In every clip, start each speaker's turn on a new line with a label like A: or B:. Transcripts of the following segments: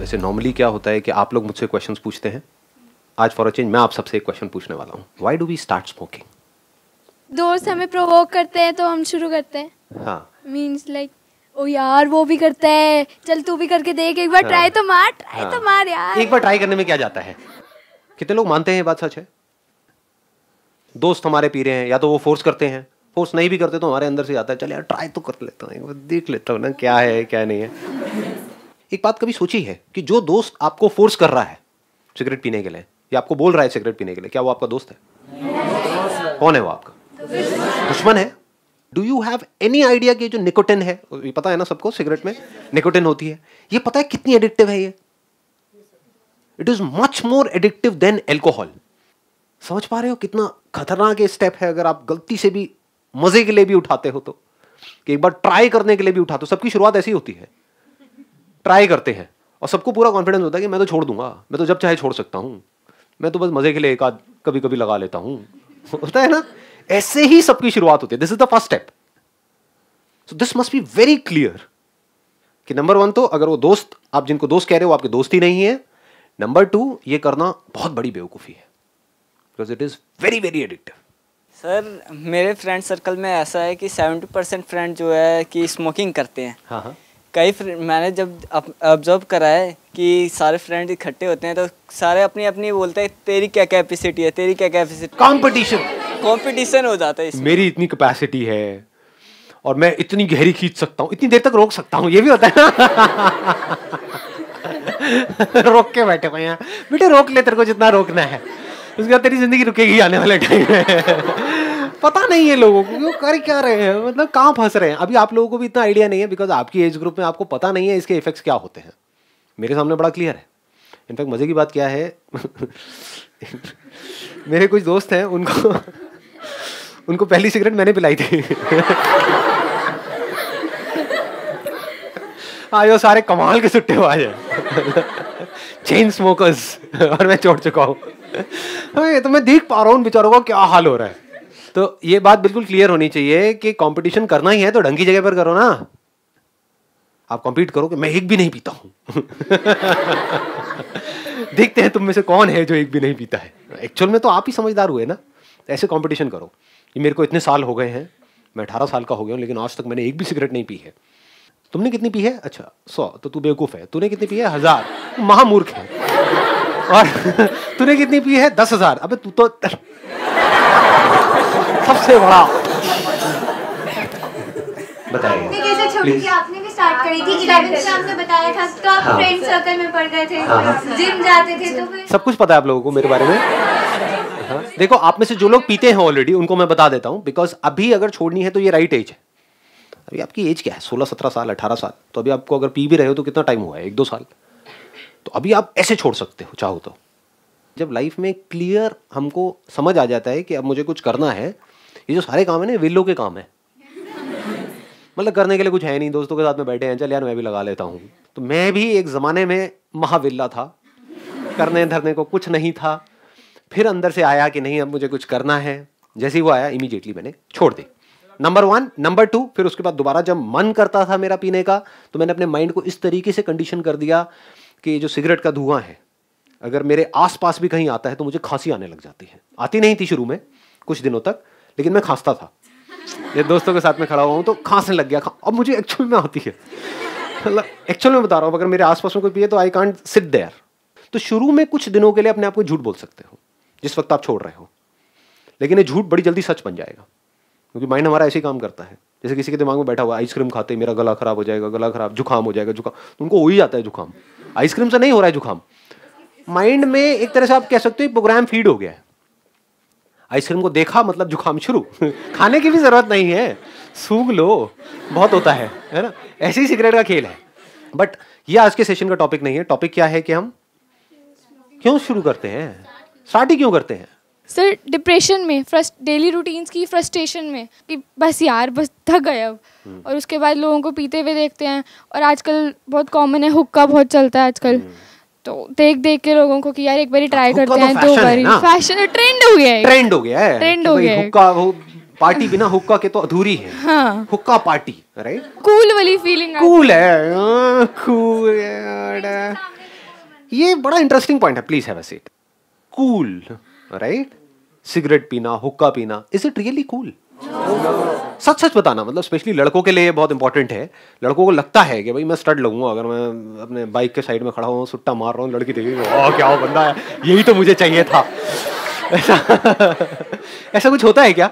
A: वैसे नॉर्मली क्या होता है कि आप लोग मुझसे क्वेश्चंस पूछते हैं। आज फॉर अ चेंज मैं आप सबसे एक क्वेश्चन पूछने वाला हूँ। Why do we start smoking
B: दोस्त हमें प्रोवोक करते हैं तो हम शुरू करते हैं।
A: हाँ।
B: मीन्स लाइक ओ यार वो भी करता है। चल तू भी करके देख एक बार
A: हाँ।
B: ट्राई तो मार ट्राई
A: हाँ।
B: तो मार यार।
A: एक बार ट्राई करने में क्या जाता है? कितने लोग मानते हैं ये बात सच है? दोस्त हमारे पी रहे हैं या तो वो फोर्स करते हैं। फोर्स नहीं भी करते तो हमारे अंदर से आता है चल यार ट्राई तो कर लेता हूँ एक बार देख लेता हूँ ना क्या है क्या नहीं है? एक बात कभी सोची है कि जो दोस्त आपको फोर्स कर रहा है सिगरेट पीने के लिए, या आपको बोल रहा है सिगरेट पीने के लिए, क्या वो आपका दोस्त है? कौन है वो आपका? दुश्मन है। Do you have any idea कि जो निकोटिन है, ये पता है ना सबको सिगरेट में? निकोटिन होती है। ये पता है कितनी एडिक्टिव है ये? It is much more addictive than alcohol समझ पा रहे हो कितना खतरनाक ये स्टेप है, अगर आप गलती से भी, मज़े के लिए भी उठाते हो तो। कि एक बार ट्राई करने के लिए भी उठाते हो, सबकी शुरुआत ऐसी होती है। ट्राई करते हैं और सबको पूरा कॉन्फिडेंस होता है कि मैं तो छोड़ दूँगा। मैं तो जब चाहे छोड़ सकता हूँ। मैं तो बस मज़े के लिए एक आध कभी कभी लगा लेता हूँ। होता है ना? ऐसे ही सबकी शुरुआत होती है। This is the first step so this must be very clear कि नंबर वन तो अगर वो दोस्त आप जिनको दोस्त कह रहे हो वो आपके दोस्त ही नहीं है। नंबर टू ये करना बहुत बड़ी बेवकूफ़ी है। Because it is very very addictive
C: sir मेरे फ्रेंड सर्कल में ऐसा है कि 70 परसेंट फ्रेंड जो है कि स्मोकिंग करते हैं।
A: हाँ हाँ।
C: कई फ्रेंड मैंने जब ऑब्ज़र्व करा है कि सारे फ्रेंड इकट्ठे होते हैं तो सारे अपनी अपनी बोलते हैं तेरी क्या कैपेसिटी है? तेरी क्या कैपेसिटी
A: कॉम्पिटिशन
C: कंपटीशन हो जाता है इसमें।
A: मेरी इतनी कैपेसिटी है और मैं इतनी गहरी खींच सकता हूँ इतनी देर तक रोक सकता हूँ ये भी होता है ना? रोक के बैठे हुए हैं बेटे रोक ले तेरे को जितना रोकना है। उसके बाद तेरी ज़िंदगी रुकेगी आने वाले टाइम में। पता नहीं है लोगों को वो कर क्या रहे हैं? मतलब कहाँ फंस रहे हैं? अभी आप लोगों को भी इतना आइडिया नहीं है बिकॉज़ आपकी एज ग्रुप में आपको पता नहीं है इसके इफेक्ट्स क्या होते हैं। मेरे सामने बड़ा क्लियर है। इनफैक्ट मज़े की बात क्या है? मेरे कुछ दोस्त हैं उनको उनको पहली सिगरेट मैंने पिलाई थी। हाँ ये सारे कमाल के सुट्टेबाज हैं। चेन स्मोकर्स और मैं छोड़ चुका हूँ। हाँ, तो मैं देख पा रहा हूँ उन बेचारों का क्या हाल हो रहा है। तो ये बात बिल्कुल क्लियर होनी चाहिए कि कंपटीशन करना ही है तो ढंग की जगह पर करो ना। आप कॉम्पीट करो कि मैं एक भी नहीं पीता हूँ। देखते हैं तुम में से कौन है जो एक भी नहीं पीता है। एक्चुअल में तो आप ही समझदार हुए ना। ऐसे कंपटीशन करो। कि मेरे को इतने साल हो गए हैं। मैं अठारह साल का हो गया हूँ, लेकिन आज तक मैंने एक भी सिगरेट नहीं पी है। तुमने कितनी पी है? अच्छा सौ। तो तू बेवकूफ़ है। तूने कितनी पी है? हज़ार। महामूर्ख है। और तूने कितनी पी है? दस हज़ार। अबे तू तो सबसे बड़ा। बताइए।
D: कैसे छोटी थी आपने भी स्टार्ट करी थी। 11th में आपने बताया था तो आप फ्रेंड सर्कल में पढ़ गए थे जिम जाते थे तो फिर
A: सब कुछ पता है आप लोगों को मेरे बारे में? हाँ, देखो आप में से जो लोग पीते हैं ऑलरेडी उनको मैं बता देता हूँ बिकॉज़ अभी अगर छोड़नी है तो ये राइट एज है। अभी आपकी एज क्या है? सोलह सत्रह साल अठारह साल। तो अभी आपको अगर पी भी रहे हो तो कितना टाइम हुआ है? एक दो साल। तो अभी आप ऐसे छोड़ सकते हो चाहो तो। जब लाइफ में क्लियर हमको समझ आ जाता है कि अब मुझे कुछ करना है ये जो सारे काम है ना विल्लो के काम है। मतलब करने के लिए कुछ है नहीं दोस्तों के साथ में बैठे हैं चल यार मैं भी लगा लेता हूँ। तो मैं भी एक ज़माने में महाविल्ला था। करने धरने को कुछ नहीं था। फिर अंदर से आया कि नहीं अब मुझे कुछ करना है। जैसे ही वो आया इमीडिएटली मैंने छोड़ दी। नंबर वन नंबर टू फिर उसके बाद दोबारा जब मन करता था मेरा पीने का तो मैंने अपने माइंड को इस तरीके से कंडीशन कर दिया कि जो सिगरेट का धुआँ है अगर मेरे आसपास भी कहीं आता है तो मुझे खांसी आने लग जाती है। आती नहीं थी शुरू में, कुछ दिनों तक, लेकिन मैं खांसता था। ये दोस्तों के साथ में खड़ा हुआ हूँ तो खांसने लग गया। अब मुझे एक्चुअल में आती है। मतलब एक्चुअल में बता रहा हूँ अगर मेरे आसपास में कोई पिए तो आई कांट सिट देयर तो शुरू में कुछ दिनों के लिए अपने आप को झूठ बोल सकते हो, जिस वक्त आप छोड़ रहे हो। लेकिन ये झूठ बड़ी जल्दी सच बन जाएगा, क्योंकि माइंड हमारा ऐसे ही काम करता है। जैसे किसी के दिमाग में बैठा हुआ आइसक्रीम खाते मेरा गला खराब हो जाएगा, गला खराब, जुकाम हो जाएगा, जुकाम। तो उनको हो ही जाता है जुकाम। आइसक्रीम से नहीं हो रहा है जुकाम। माइंड में एक तरह से आप कह सकते हो प्रोग्राम फ़ीड हो गया है। आइसक्रीम को देखा मतलब जुकाम शुरू। खाने की भी ज़रूरत नहीं है। सूंघ लो। बहुत होता है है ना? ऐसे ही सिगरेट का खेल है। बट ये आज के सेशन का टॉपिक नहीं है। टॉपिक क्या है कि हम क्यों शुरू करते हैं? स्टार्ट ही क्यों करते हैं?
B: सर डिप्रेशन में फ्रस्ट डेली रूटीन्स की फ्रस्ट्रेशन में कि बस यार बस थक गए अब। और उसके बाद लोगों को पीते हुए देखते हैं। और आजकल बहुत कॉमन है हुक्का बहुत चलता है आजकल। तो देख देख के लोगों को कि यार एक बार ट्राई करते
A: तो
B: हैं दो
A: है
B: बारी। फ़ैशन ट्रेंड हो गया है।
A: ट्रेंड हो गया है। कि
B: हो गया
A: हुक्का वो पार्टी बिना हुक्का के तो अधूरी है।
B: हाँ।
A: हुक्का पार्टी राइट
B: कूल वाली फीलिंग
A: कूल है। कूल ये बड़ा इंटरेस्टिंग पॉइंट है please have a seat cool right cigarette पीना हुक्का पीना इज़ इट रियली कूल सच सच बताना मतलब स्पेशली लड़कों के लिए ये बहुत इंपॉर्टेंट है। लड़कों को लगता है कि भाई मैं स्टड लगूँगा, अगर मैं अपने बाइक के साइड में खड़ा हूँ, सुट्टा मार रहा हूँ, लड़की ओह क्या बंदा है। यही तो मुझे चाहिए था। ऐसा ऐसा कुछ होता है क्या?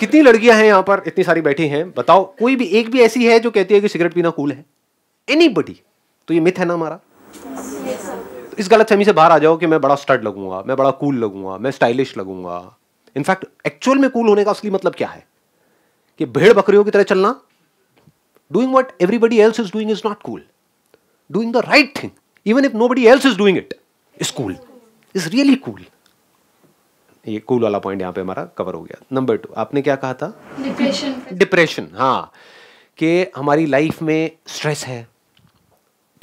A: कितनी लड़कियाँ हैं यहाँ पर, इतनी सारी बैठी हैं, बताओ। कोई भी, एक भी ऐसी है जो कहती है कि सिगरेट पीना कूल है? एनी तो ये मिथ है ना हमारा? तो इस गलत फहमी से बाहर आ जाओ कि मैं बड़ा स्टड लगूँगा, मैं बड़ा कूल लगूँगा, मैं स्टाइलिश लगूँगा। इनफैक्ट एक्चुअल में कूल होने का असली मतलब क्या है? कि भेड़ बकरियों की तरह चलना। Doing what everybody else is doing is not cool doing the right thing even if nobody else is doing it is cool is really cool ये कूल वाला पॉइंट यहाँ पे हमारा कवर हो गया। नंबर टू आपने क्या कहा था?
B: डिप्रेशन
A: डिप्रेशन हाँ। कि हमारी लाइफ में स्ट्रेस है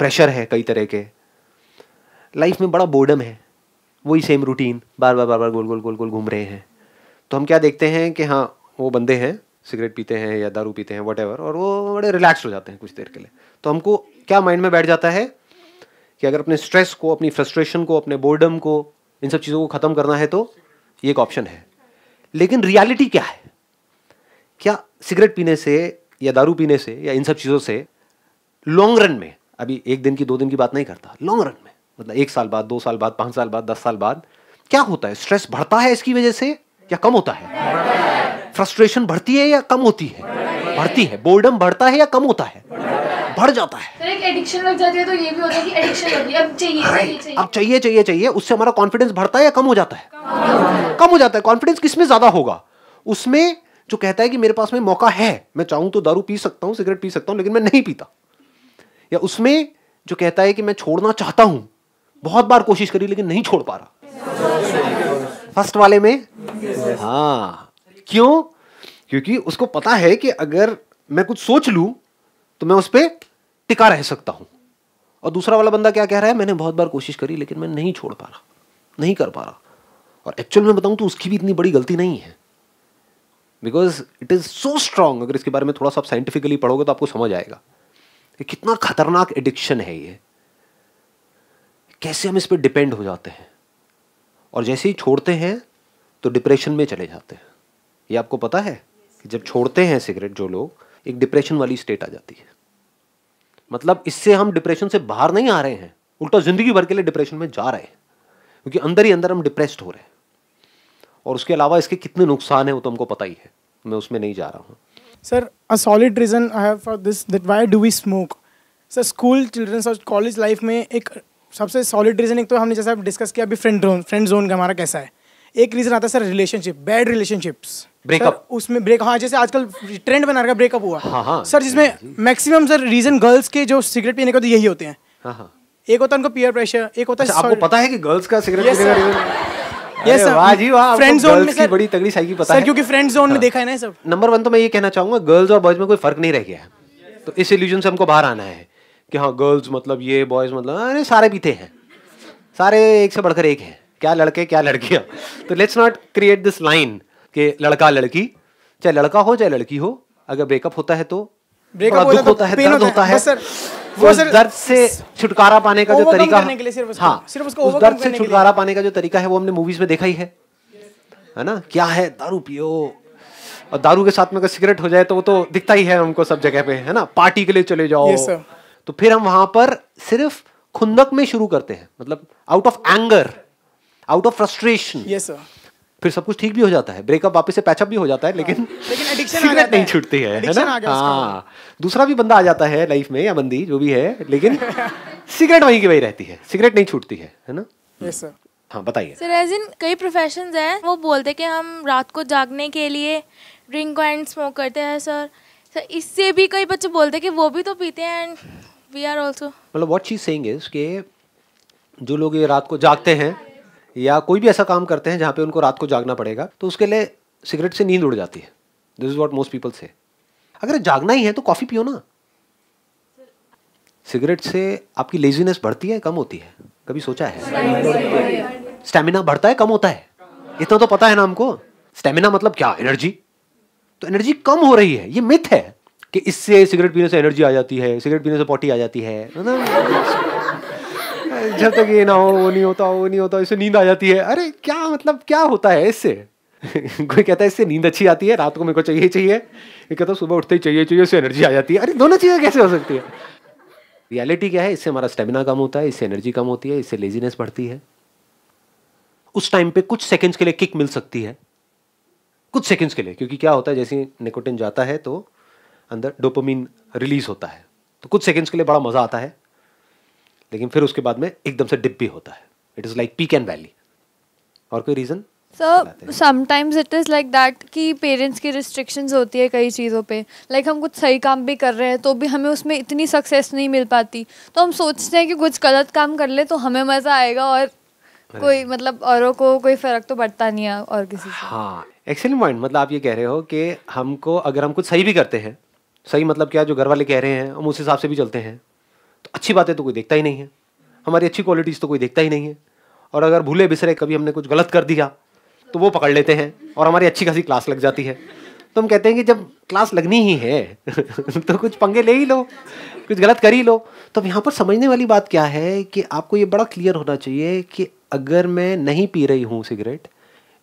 A: प्रेशर है कई तरह के। लाइफ में बड़ा बोर्डम है। वही सेम रूटीन बार बार बार बार गोल गोल गोल गोल घूम रहे हैं। तो हम क्या देखते हैं कि हाँ वो बंदे हैं सिगरेट पीते हैं या दारू पीते हैं वट और वो बड़े रिलैक्स हो जाते हैं कुछ देर के लिए। तो हमको क्या माइंड में बैठ जाता है कि अगर अपने स्ट्रेस को, अपनी फ्रस्ट्रेशन को, अपने बोर्डम को, इन सब चीज़ों को ख़त्म करना है तो ये एक ऑप्शन है। लेकिन रियलिटी क्या है? क्या सिगरेट पीने से या दारू पीने से या इन सब चीज़ों से लॉन्ग रन में, अभी एक दिन की, दो दिन की बात नहीं करता लॉन्ग रन में मतलब एक साल बाद, दो साल बाद, पाँच साल बाद, दस साल बाद, क्या होता है? स्ट्रेस बढ़ता है इसकी वजह से या कम होता है? फ्रस्ट्रेशन बढ़ती है या कम होती है? बढ़ती है। बोर्डम बढ़ता है या कम होता है? बढ़ जाता है।
B: सर एक एडिक्शन लग जाती है तो ये भी होता है कि एडिक्शन लगी अब चाहिए चाहिए चाहिए।
A: अब चाहिए चाहिए चाहिए। उससे हमारा कॉन्फिडेंस बढ़ता है या कम हो जाता है? कम हो जाता है। कॉन्फिडेंस किसमें ज़्यादा होगा? उसमें जो कहता है कि मेरे पास में मौका है मैं चाहूँ तो दारू पी सकता हूँ सिगरेट पी सकता हूँ लेकिन मैं नहीं पीता। या उसमें जो कहता है कि मैं छोड़ना चाहता हूँ बहुत बार कोशिश करी लेकिन नहीं छोड़ पा रहा। फ़र्स्ट वाले में? हाँ। क्यों? क्योंकि उसको पता है कि अगर मैं कुछ सोच लू तो मैं उस पर टिका रह सकता हूँ। और दूसरा वाला बंदा क्या कह रहा है? मैंने बहुत बार कोशिश करी, लेकिन मैं नहीं छोड़ पा रहा, नहीं कर पा रहा। और एक्चुअल में बताऊँ तो उसकी भी इतनी बड़ी गलती नहीं है। Because it is so strong अगर इसके बारे में थोड़ा सा आप साइंटिफिकली पढ़ोगे तो आपको समझ आएगा कि कितना खतरनाक एडिक्शन है ये। कैसे हम इस पर डिपेंड हो जाते हैं? और जैसे ही छोड़ते हैं तो डिप्रेशन में चले जाते हैं। ये आपको पता है कि जब छोड़ते हैं सिगरेट जो लोग, एक डिप्रेशन वाली स्टेट आ जाती है। मतलब इससे हम डिप्रेशन से बाहर नहीं आ रहे हैं, उल्टा ज़िंदगी भर के लिए डिप्रेशन में जा रहे हैं, क्योंकि अंदर ही अंदर हम डिप्रेस्ड हो रहे हैं। और उसके अलावा इसके कितने नुकसान है वो तो हमको पता ही है, मैं उसमें नहीं जा रहा हूँ।
E: Sir a solid reason I have for this that why do we smoke sir school childrens और कॉलेज लाइफ में एक सबसे सॉलिड रीजन एक तो हमने जैसा डिस्कस किया अभी फ्रेंड जोन फ्रेंड जोन का हमारा कैसा है। एक रीजन आता है sir relationship bad relationships
A: Breakup.
E: उसमें ब्रेक हाँ जैसे आजकल ट्रेंड बना रहा ब्रेकअप हुआ।
A: हाँ, हाँ,
E: सर जिसमें मैक्सिमम सर रीजन गर्ल्स के जो सिगरेट पीने का तो यही होते हैं।
A: हाँ हाँ।
E: एक होता है उनको पीयर प्रेशर एक होता
A: अच्छा,
E: है
A: आपको पता है कि गर्ल्स का सिगरेट पीने का
E: Yes,
A: अरे
E: sir.
A: वाह जी वाह
E: Friend zone में sir-
A: बड़ी तगड़ी साइकी पता
E: सर
A: है।
E: क्योंकि फ्रेंड जोन में
A: हाँ।
E: देखा है ना सब।
A: नंबर वन तो मैं ये कहना चाहूँगा गर्ल्स और बॉयज़ में कोई फ़र्क नहीं रह गया है। तो इस इल्यूजन से हमको बाहर आना है कि हाँ गर्ल्स मतलब ये बॉयज़ मतलब अरे सारे पीते हैं। सारे एक से बढ़कर एक हैं। क्या लड़के क्या लड़कियाँ। तो let's not create this line कि लड़का लड़की चाहे लड़का हो चाहे लड़की हो अगर ब्रेकअप होता है तो थोड़ा
E: हो
A: होता है दर्द
E: होता है।
A: वो दर्द से छुटकारा पाने का जो तरीका
E: करने के लिए सिर्फ़
A: हाँ
E: सिर्फ़ उसको
A: उस दर्द से। छुटकारा पाने का जो तरीका है वो हमने मूवीज़ में देखा ही है। है ना? क्या है? दारू पियो। और दारू के साथ में अगर सिगरेट हो जाए तो वो तो दिखता ही है हमको सब जगह पे है ना? पार्टी के लिए चले जाओ।
E: Yes,
A: तो फिर हम वहाँ पर सिर्फ़ खुंदक में शुरू करते हैं। मतलब out of anger out of frustration
E: yes sir
A: फिर सब कुछ ठीक भी हो जाता है। ब्रेकअप वापस से पैचअप भी हो जाता है लेकिन
E: लेकिन आ जाता
A: नहीं छूटती है है ना। हाँ। दूसरा भी बंदा आ जाता है लाइफ में या बंदी जो भी है लेकिन सिगरेट वहीं की वही रहती है। सिगरेट नहीं छूटती है है ना?
E: यस सर
A: हाँ बताइए।
F: सर एज इन कई प्रोफेशंस हैं वो बोलते कि हम रात को जागने के लिए ड्रिंक एंड स्मोक करते हैं सर सर इससे भी कई बच्चे बोलते हैं कि वो भी तो पीते हैं एंड वी आर ऑल्सो
A: मतलब व्हाट शी सेइंग इज़ कि जो लोग ये रात को जागते हैं या कोई भी ऐसा काम करते हैं जहाँ पे उनको रात को जागना पड़ेगा तो उसके लिए सिगरेट से नींद उड़ जाती है। This is what most people say अगर जागना ही है तो कॉफ़ी पियो ना। सिगरेट से आपकी लेजीनेस बढ़ती है, कम होती है। कभी सोचा है? स्टेमिना बढ़ता है, कम होता है। इतना तो पता है ना हमको। स्टेमिना मतलब क्या? एनर्जी तो एनर्जी कम हो रही है। ये मिथ है कि इससे सिगरेट पीने से एनर्जी आ जाती है, सिगरेट पीने से पॉटी आ जाती है मतलब जब तक ये ना हो, वो नहीं होता, वो नहीं होता, इससे नींद आ जाती है। अरे, क्या मतलब क्या होता है इससे? कोई कहता है इससे नींद अच्छी आती है, रात को मेरे को चाहिए चाहिए। ये कहता सुबह उठते ही चाहिए चाहिए इससे एनर्जी आ जाती है। अरे, दोनों चीज़ें कैसे हो सकती है? रियलिटी क्या है? इससे हमारा स्टेमिना कम होता है, इससे एनर्जी कम होती है, इससे लेजीनेस बढ़ती है। उस टाइम पे कुछ सेकंड्स के लिए किक मिल सकती है। कुछ सेकंड्स के लिए, क्योंकि क्या होता है, जैसे निकोटिन जाता है तो अंदर डोपामीन रिलीज़ होता है। तो कुछ सेकंड्स के लिए बड़ा मज़ा आता है। लेकिन फिर उसके बाद में एकदम से डिप भी होता है। It is like peak and valley और कोई reason
G: sir sometimes it is like that कि पेरेंट्स की रिस्ट्रिक्शंस होती है कई चीज़ों पे। लाइक like हम कुछ सही काम भी कर रहे हैं तो भी हमें उसमें इतनी सक्सेस नहीं मिल पाती। तो हम सोचते हैं कि कुछ गलत काम कर ले तो हमें मज़ा आएगा और कोई मतलब औरों को कोई फ़र्क तो पड़ता नहीं है और किसी से।
A: हाँ एक्सेलेंट पॉइंट मतलब आप ये कह रहे हो कि हमको अगर हम कुछ सही भी करते हैं सही मतलब क्या जो घर वाले कह रहे हैं हम उस हिसाब से भी चलते हैं। तो अच्छी बातें तो कोई देखता ही नहीं है। हमारी अच्छी क्वालिटीज़ तो कोई देखता ही नहीं है। और अगर भूले बिसरे कभी हमने कुछ गलत कर दिया तो वो पकड़ लेते हैं और हमारी अच्छी खासी क्लास लग जाती है। तो हम कहते हैं कि जब क्लास लगनी ही है तो कुछ पंगे ले ही लो, कुछ गलत कर ही लो। तो अब यहाँ पर समझने वाली बात क्या है कि आपको ये बड़ा क्लियर होना चाहिए कि अगर मैं नहीं पी रही हूँ सिगरेट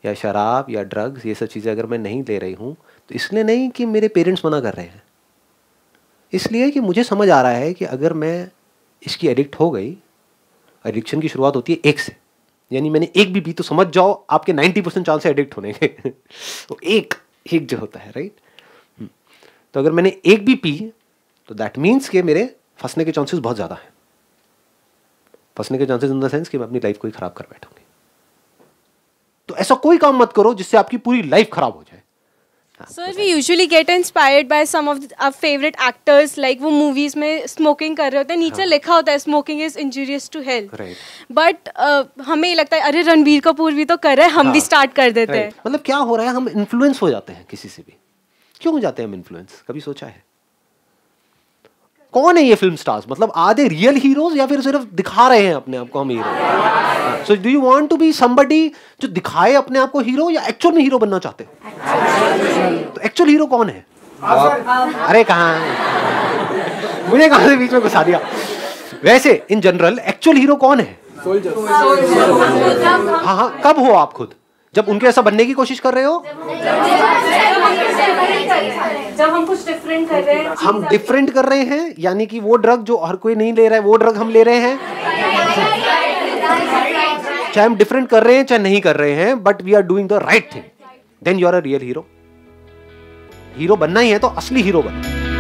A: या शराब या ड्रग्स ये सब चीज़ें अगर मैं नहीं ले रही हूँ तो इसलिए नहीं कि मेरे पेरेंट्स मना कर रहे हैं। इसलिए कि मुझे समझ आ रहा है कि अगर मैं इसकी एडिक्ट हो गई एडिक्शन की शुरुआत होती है एक से। यानी मैंने एक भी पी तो समझ जाओ, आपके 90 परसेंट चांस एडिक्ट होने के। तो एक एक जो होता है राइट हम्म। तो अगर मैंने एक भी पी तो दैट मीन्स के मेरे फंसने के चांसेस बहुत ज़्यादा हैं। फंसने के चांसेस इन द सेंस कि मैं अपनी लाइफ को ही खराब कर बैठूँगी। तो ऐसा कोई काम मत करो जिससे आपकी पूरी लाइफ खराब हो जाए।
H: Sir we usually get inspired by some of our favourite actors like वो मूवीज़ में स्मोकिंग कर रहे होते हैं नीचे
A: हाँ.
H: लिखा होता है smoking is injurious to health. But हमें ये लगता है अरे रणबीर कपूर भी तो कर रहे हैं हम भी
A: हाँ.
H: स्टार्ट कर देते हैं
A: मतलब क्या हो रहा है हम इन्फ्लुएंस हो जाते हैं किसी से भी क्यों हो जाते हैं हम इन्फ्लुएंस कभी सोचा है कौन है ये फ़िल्म स्टार्स मतलब आधे रियल हीरोज या फिर सिर्फ़ दिखा रहे हैं अपने आप को हम hero so do you want to be somebody जो दिखाए अपने आप को हीरो या एक्चुअल में हीरो बनना चाहते हो? तो एक्चुअल हीरो कौन है? अरे कहाँ? मुझे कहा से बीच में घुसा दिया? वैसे इन जनरल एक्चुअल हीरो कौन है? हाँ हाँ कब हो आप खुद? जब उनके ऐसा बनने की कोशिश कर रहे हो।
H: जब हम कुछ डिफरेंट कर रहे हैं
A: हम डिफरेंट कर रहे हैं यानी कि वो ड्रग जो हर कोई नहीं ले रहा है वो ड्रग हम ले रहे हैं। चाहे हम डिफरेंट कर रहे हैं चाहे नहीं कर रहे हैं but we are doing the right thing then you are a real hero hero बनना ही है तो असली हीरो बनना